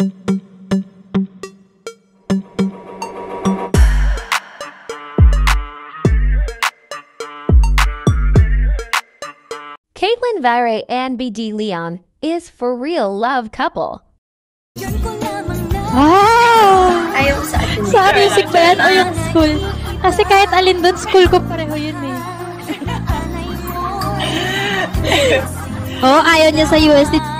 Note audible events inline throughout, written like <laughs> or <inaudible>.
Caitlyn Viray and Bea De Leon is for real love couple. Wow! Ayaw sa atin. Sa music ba yan o yung school? Kasi kahit alin doon, school ko pareho yun eh. <laughs> oh, ayaw niya sa USD.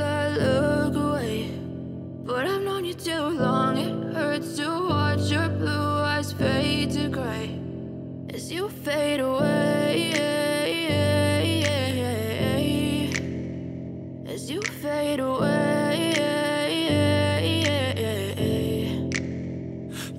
you fade away.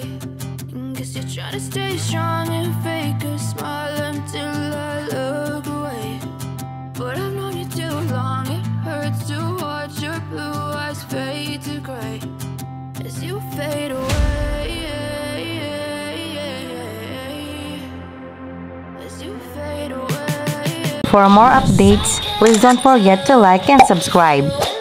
felt. And guess you're trying to stay strong and fake a smile until I look away. But I've known you too long, it hurts to watch your blue eyes fade to gray as you fade away. As you fade away. For more updates, please don't forget to like and subscribe.